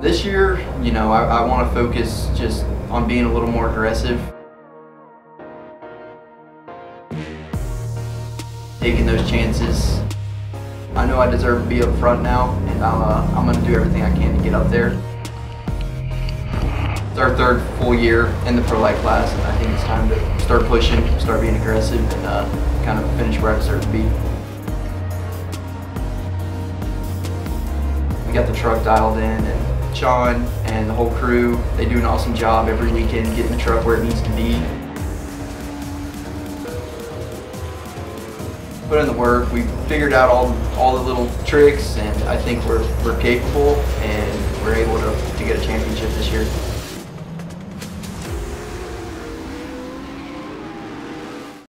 This year, you know, I, I want to focus just on being a little more aggressive. Taking those chances. I know I deserve to be up front now, and I'm, uh, I'm going to do everything I can to get up there. It's our third full year in the Pro Lite class, and I think it's time to start pushing, start being aggressive, and uh, kind of finish where I deserve to be. We got the truck dialed in, and Sean and the whole crew, they do an awesome job every weekend getting the truck where it needs to be. Put in the work, we figured out all, all the little tricks and I think we're, we're capable and we're able to, to get a championship this year.